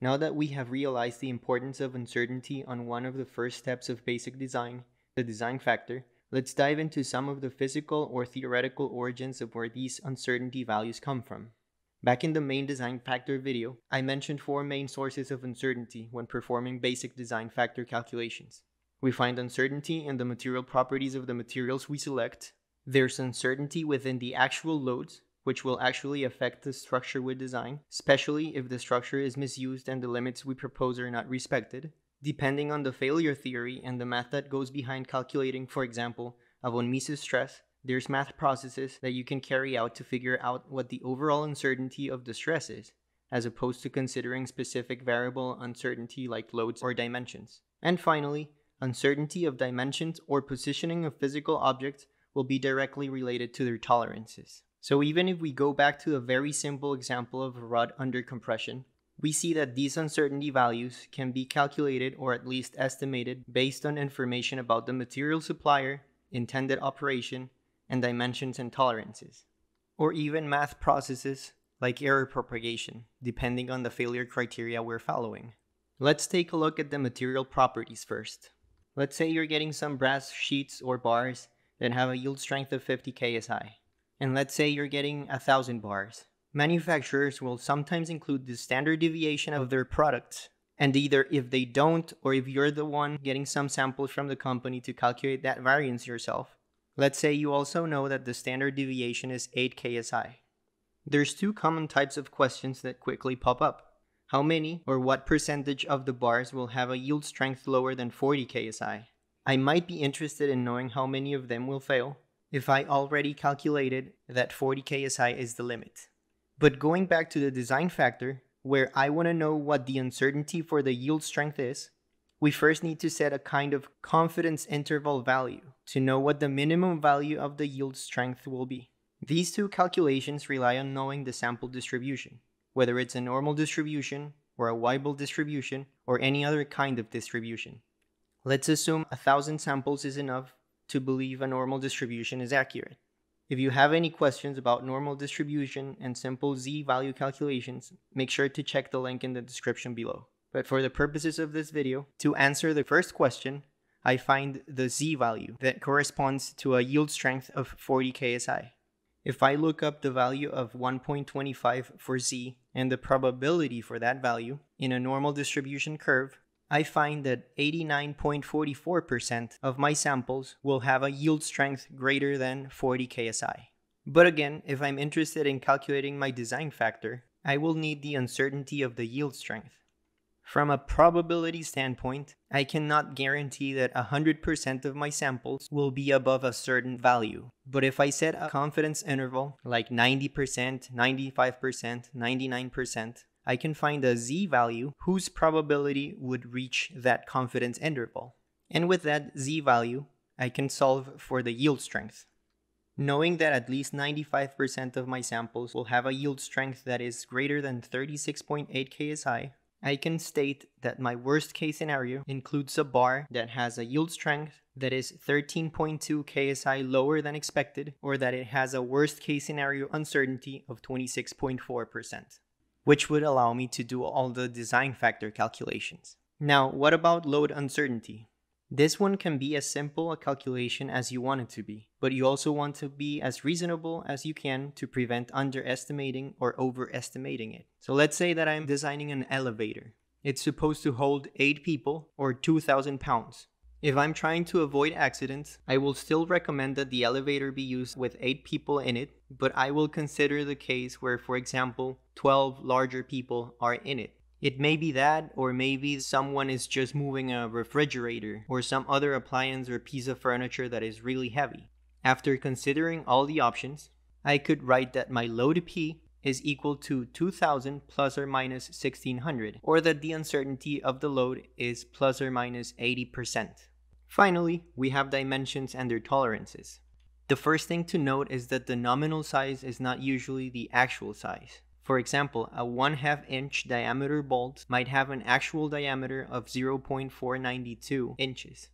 Now that we have realized the importance of uncertainty on one of the first steps of basic design, the design factor, let's dive into some of the physical or theoretical origins of where these uncertainty values come from. Back in the main design factor video, I mentioned four main sources of uncertainty when performing basic design factor calculations. We find uncertainty in the material properties of the materials we select. There's uncertainty within the actual loads, which will actually affect the structure we design, especially if the structure is misused and the limits we propose are not respected. Depending on the failure theory and the math that goes behind calculating, for example, von Mises stress, there's math processes that you can carry out to figure out what the overall uncertainty of the stress is, as opposed to considering specific variable uncertainty like loads or dimensions. And finally, uncertainty of dimensions or positioning of physical objects will be directly related to their tolerances. So even if we go back to a very simple example of a rod under compression, we see that these uncertainty values can be calculated or at least estimated based on information about the material supplier, intended operation, and dimensions and tolerances. Or even math processes like error propagation, depending on the failure criteria we're following. Let's take a look at the material properties first. Let's say you're getting some brass sheets or bars that have a yield strength of 50 ksi. And let's say you're getting 1000 bars. Manufacturers will sometimes include the standard deviation of their products. And either if they don't, or if you're the one getting some samples from the company to calculate that variance yourself, let's say you also know that the standard deviation is 8 ksi. There's two common types of questions that quickly pop up. How many or what percentage of the bars will have a yield strength lower than 40 ksi? I might be interested in knowing how many of them will fail if I already calculated that 40 ksi is the limit. But going back to the design factor, where I want to know what the uncertainty for the yield strength is, we first need to set a kind of confidence interval value to know what the minimum value of the yield strength will be. These two calculations rely on knowing the sample distribution, whether it's a normal distribution or a Weibull distribution or any other kind of distribution. Let's assume a thousand samples is enough to believe a normal distribution is accurate. If you have any questions about normal distribution and simple z-value calculations, make sure to check the link in the description below. But for the purposes of this video, to answer the first question, I find the z-value that corresponds to a yield strength of 40 ksi. If I look up the value of 1.25 for z and the probability for that value in a normal distribution curve, I find that 89.44% of my samples will have a yield strength greater than 40 ksi. But again, if I'm interested in calculating my design factor, I will need the uncertainty of the yield strength. From a probability standpoint, I cannot guarantee that 100% of my samples will be above a certain value. But if I set a confidence interval like 90%, 95%, 99%, I can find a z value whose probability would reach that confidence interval. And with that z value, I can solve for the yield strength. Knowing that at least 95% of my samples will have a yield strength that is greater than 36.8 ksi, I can state that my worst case scenario includes a bar that has a yield strength that is 13.2 ksi lower than expected, or that it has a worst case scenario uncertainty of 26.4% which would allow me to do all the design factor calculations. Now, what about load uncertainty? This one can be as simple a calculation as you want it to be, but you also want to be as reasonable as you can to prevent underestimating or overestimating it. So let's say that I'm designing an elevator. It's supposed to hold 8 people or 2,000 pounds. If I'm trying to avoid accidents, I will still recommend that the elevator be used with 8 people in it, but I will consider the case where, for example, 12 larger people are in it. It may be that, or maybe someone is just moving a refrigerator or some other appliance or piece of furniture that is really heavy. After considering all the options, I could write that my load P is equal to 2000 plus or minus 1600, or that the uncertainty of the load is plus or minus 80%. Finally, we have dimensions and their tolerances. The first thing to note is that the nominal size is not usually the actual size. For example, a 1 half inch diameter bolt might have an actual diameter of 0.492 inches.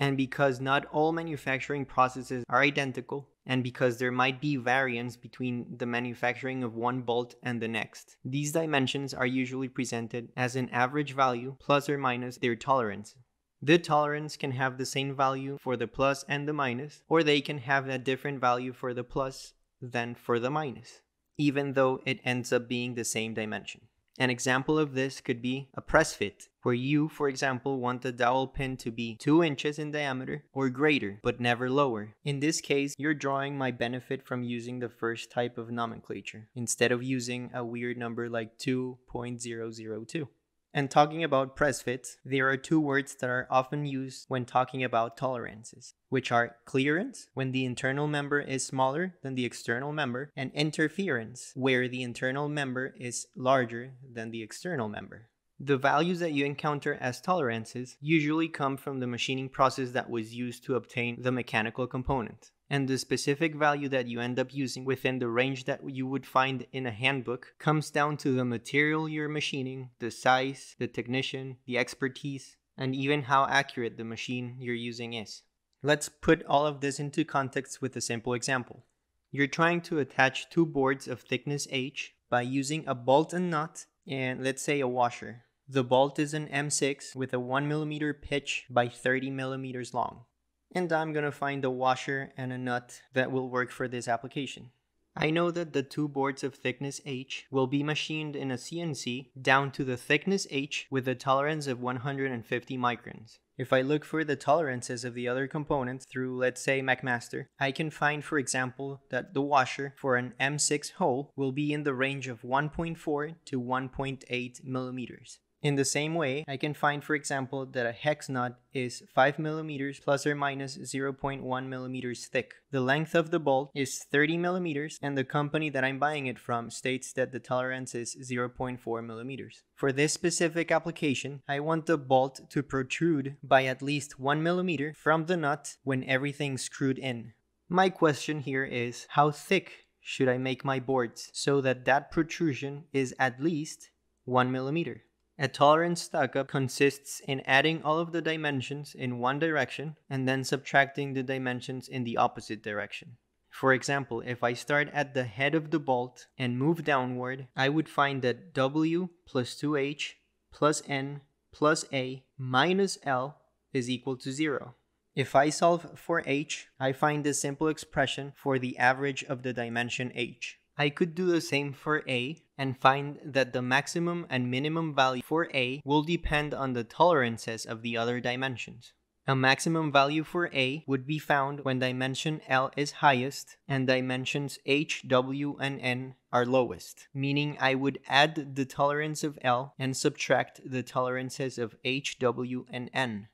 And because not all manufacturing processes are identical, and because there might be variance between the manufacturing of one bolt and the next, these dimensions are usually presented as an average value plus or minus their tolerance. The tolerance can have the same value for the plus and the minus, or they can have a different value for the plus than for the minus, even though it ends up being the same dimension. An example of this could be a press fit, where you, for example, want the dowel pin to be 2 inches in diameter or greater, but never lower. In this case, your drawing might benefit from using the first type of nomenclature, instead of using a weird number like 2.002. And talking about press fits, there are two words that are often used when talking about tolerances, which are clearance, when the internal member is smaller than the external member, and interference, where the internal member is larger than the external member. The values that you encounter as tolerances usually come from the machining process that was used to obtain the mechanical component and the specific value that you end up using within the range that you would find in a handbook comes down to the material you're machining, the size, the technician, the expertise, and even how accurate the machine you're using is. Let's put all of this into context with a simple example. You're trying to attach two boards of thickness H by using a bolt and nut and let's say a washer. The bolt is an M6 with a 1mm pitch by 30mm long and I'm gonna find a washer and a nut that will work for this application. I know that the two boards of thickness H will be machined in a CNC down to the thickness H with a tolerance of 150 microns. If I look for the tolerances of the other components through, let's say, McMaster, I can find, for example, that the washer for an M6 hole will be in the range of 1.4 to 1.8 millimeters. In the same way, I can find, for example, that a hex nut is 5 millimeters plus or minus 0.1 millimeters thick. The length of the bolt is 30 millimeters, and the company that I'm buying it from states that the tolerance is 0.4 millimeters. For this specific application, I want the bolt to protrude by at least 1 millimeter from the nut when everything's screwed in. My question here is, how thick should I make my boards so that that protrusion is at least 1 millimeter? A tolerance stackup consists in adding all of the dimensions in one direction and then subtracting the dimensions in the opposite direction. For example, if I start at the head of the bolt and move downward, I would find that W plus 2H plus N plus A minus L is equal to 0. If I solve for H, I find the simple expression for the average of the dimension H. I could do the same for A and find that the maximum and minimum value for A will depend on the tolerances of the other dimensions. A maximum value for A would be found when dimension L is highest and dimensions H, W, and N are lowest, meaning I would add the tolerance of L and subtract the tolerances of H, W, and N.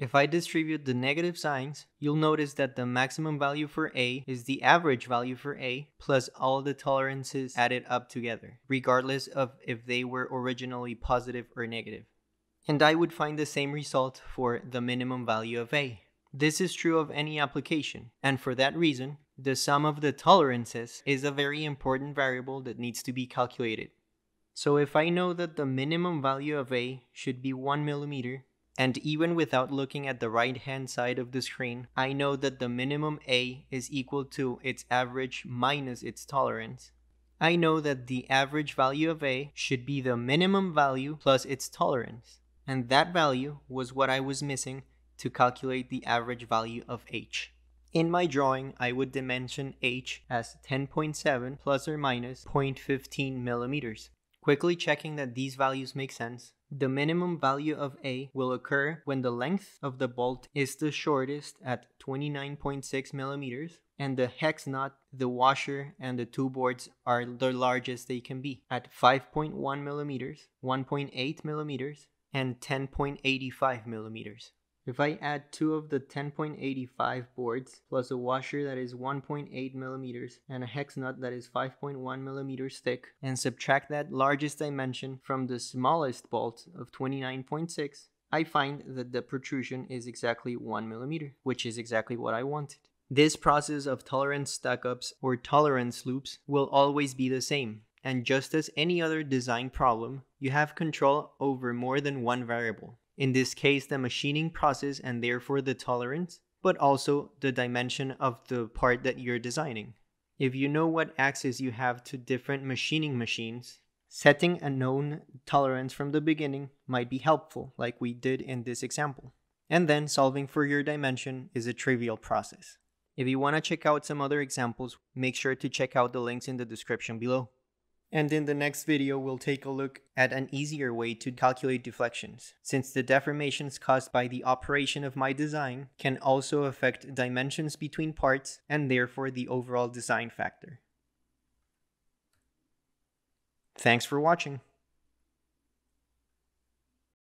If I distribute the negative signs, you'll notice that the maximum value for A is the average value for A plus all the tolerances added up together, regardless of if they were originally positive or negative. And I would find the same result for the minimum value of A. This is true of any application, and for that reason, the sum of the tolerances is a very important variable that needs to be calculated. So if I know that the minimum value of A should be 1 millimeter, and even without looking at the right hand side of the screen, I know that the minimum A is equal to its average minus its tolerance. I know that the average value of A should be the minimum value plus its tolerance. And that value was what I was missing to calculate the average value of H. In my drawing, I would dimension H as 10.7 plus or minus 0.15 millimeters. Quickly checking that these values make sense, the minimum value of A will occur when the length of the bolt is the shortest at 29.6 millimeters and the hex nut, the washer, and the two boards are the largest they can be at 5.1 millimeters, 1.8 millimeters, and 10.85 millimeters. If I add two of the 10.85 boards plus a washer that is 1.8 millimeters and a hex nut that is 5.1 millimeters thick and subtract that largest dimension from the smallest bolt of 29.6, I find that the protrusion is exactly 1 millimeter, which is exactly what I wanted. This process of tolerance stackups or tolerance loops will always be the same. And just as any other design problem, you have control over more than one variable. In this case the machining process and therefore the tolerance, but also the dimension of the part that you're designing. If you know what access you have to different machining machines, setting a known tolerance from the beginning might be helpful, like we did in this example. And then solving for your dimension is a trivial process. If you want to check out some other examples, make sure to check out the links in the description below. And in the next video, we'll take a look at an easier way to calculate deflections, since the deformations caused by the operation of my design can also affect dimensions between parts and therefore the overall design factor. Thanks for watching.